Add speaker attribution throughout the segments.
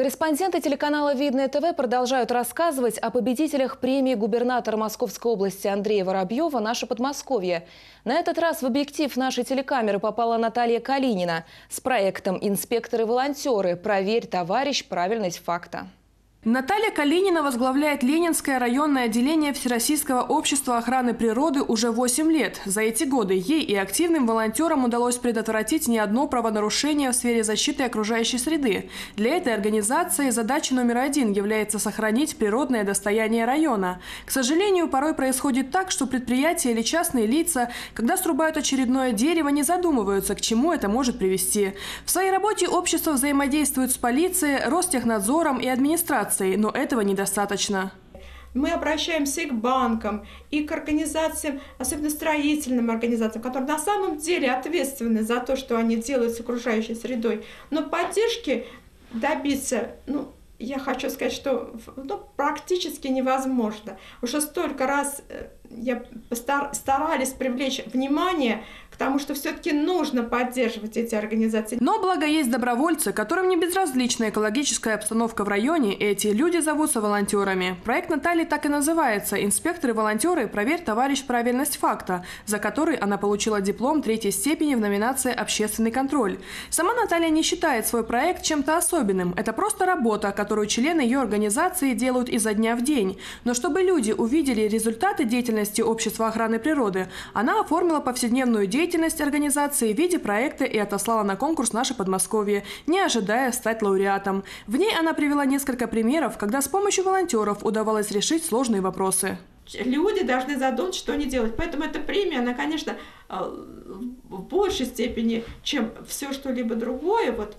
Speaker 1: Корреспонденты телеканала «Видное ТВ» продолжают рассказывать о победителях премии губернатора Московской области Андрея Воробьева «Наше Подмосковье». На этот раз в объектив нашей телекамеры попала Наталья Калинина с проектом «Инспекторы-волонтеры. Проверь, товарищ, правильность факта».
Speaker 2: Наталья Калинина возглавляет Ленинское районное отделение Всероссийского общества охраны природы уже 8 лет. За эти годы ей и активным волонтерам удалось предотвратить не одно правонарушение в сфере защиты окружающей среды. Для этой организации задача номер один является сохранить природное достояние района. К сожалению, порой происходит так, что предприятия или частные лица, когда срубают очередное дерево, не задумываются, к чему это может привести. В своей работе общество взаимодействует с полицией, Ростехнадзором и администрацией организаций, но этого недостаточно.
Speaker 3: Мы обращаемся и к банкам, и к организациям, особенно строительным организациям, которые на самом деле ответственны за то, что они делают с окружающей средой. Но поддержки добиться, ну, я хочу сказать, что ну, практически невозможно. Уже столько раз э, я старались привлечь внимание к тому, что все-таки нужно поддерживать эти организации.
Speaker 2: Но благо есть добровольцы, которым не безразлична экологическая обстановка в районе, эти люди зовутся волонтерами. Проект Натальи так и называется «Инспекторы-волонтеры. Проверь, товарищ, правильность факта», за который она получила диплом третьей степени в номинации «Общественный контроль». Сама Наталья не считает свой проект чем-то особенным. Это просто работа, которую члены ее организации делают изо дня в день. Но чтобы люди увидели результаты деятельности Общества охраны природы, она оформила повседневную деятельность организации в виде проекта и отослала на конкурс «Наше Подмосковье», не ожидая стать лауреатом. В ней она привела несколько примеров, когда с помощью волонтеров удавалось решить сложные вопросы.
Speaker 3: Люди должны задумать, что они делают. Поэтому эта премия, она, конечно, э, в большей степени, чем все что-либо другое, вот,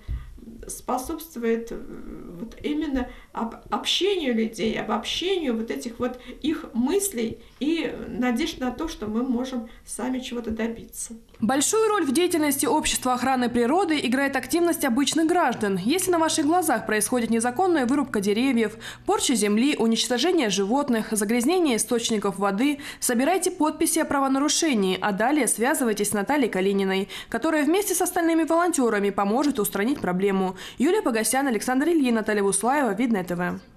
Speaker 3: способствует э, именно об общению людей, обобщению вот этих вот их мыслей и надежд на то, что мы можем сами чего-то добиться.
Speaker 2: Большую роль в деятельности общества охраны природы играет активность обычных граждан. Если на ваших глазах происходит незаконная вырубка деревьев, порча земли, уничтожение животных, загрязнение источников воды, собирайте подписи о правонарушении, а далее связывайтесь с Натальей Калининой, которая вместе с остальными волонтерами поможет устранить проблему. Юлия Погосян, Александр Ильин, Наталья Буслаева, Видное ТВ.